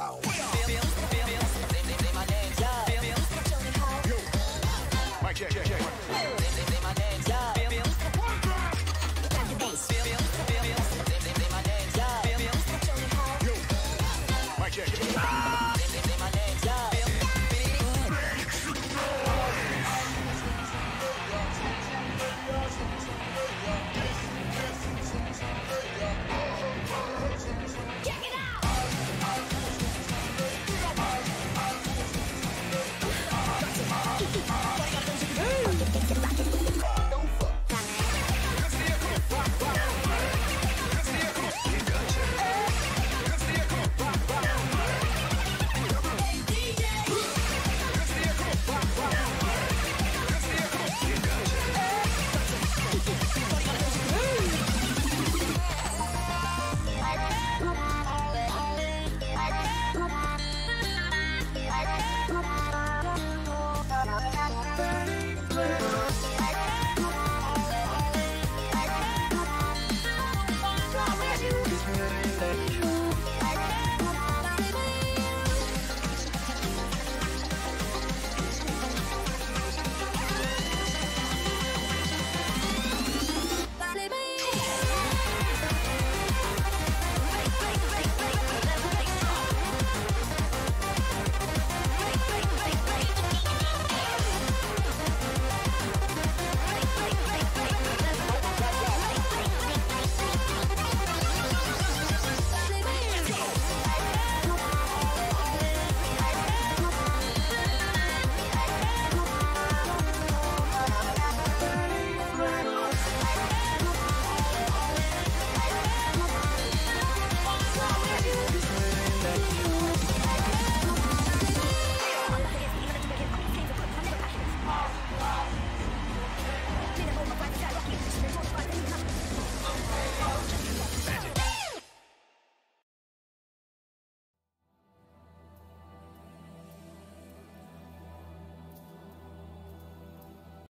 Chao.